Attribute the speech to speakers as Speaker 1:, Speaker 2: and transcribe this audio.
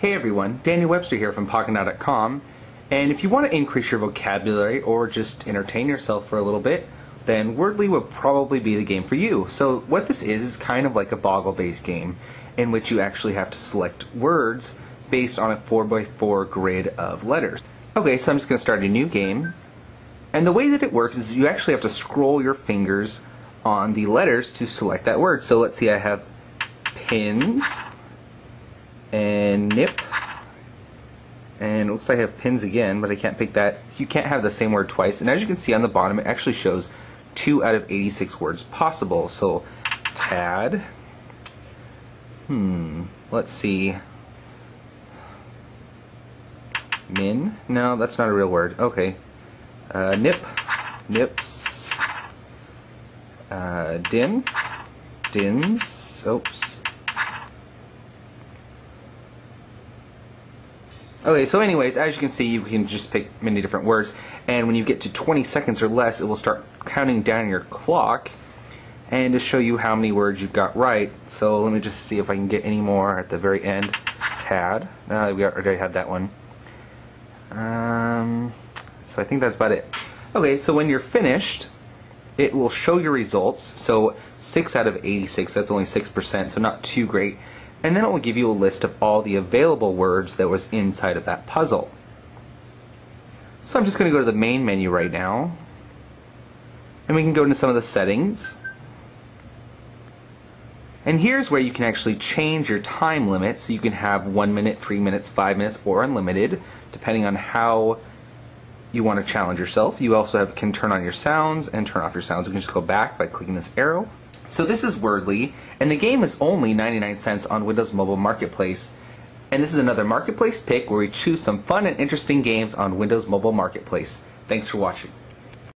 Speaker 1: Hey everyone, Daniel Webster here from Pocketnow.com. And if you want to increase your vocabulary or just entertain yourself for a little bit, then Wordly would probably be the game for you. So what this is is kind of like a Boggle-based game in which you actually have to select words based on a 4x4 grid of letters. Okay, so I'm just going to start a new game. And the way that it works is you actually have to scroll your fingers on the letters to select that word. So let's see, I have pins and nip and looks like I have pins again, but I can't pick that. You can't have the same word twice. And as you can see on the bottom, it actually shows 2 out of 86 words possible. So, tad. Hmm, let's see. Min? No, that's not a real word. Okay. Uh, nip. Nips. Uh, din. Dins. Oops. Okay, so anyways, as you can see, you can just pick many different words, and when you get to 20 seconds or less, it will start counting down your clock, and to show you how many words you've got right. So let me just see if I can get any more at the very end. Tad. Uh, we already had that one. Um, so I think that's about it. Okay, so when you're finished, it will show your results. So 6 out of 86, that's only 6%, so not too great and then it will give you a list of all the available words that was inside of that puzzle. So I'm just going to go to the main menu right now, and we can go into some of the settings. And here's where you can actually change your time limit, so you can have 1 minute, 3 minutes, 5 minutes, or unlimited, depending on how you want to challenge yourself. You also have, can turn on your sounds and turn off your sounds. We can just go back by clicking this arrow. So this is Wordly, and the game is only 99 cents on Windows Mobile Marketplace. And this is another Marketplace pick where we choose some fun and interesting games on Windows Mobile Marketplace. Thanks for watching.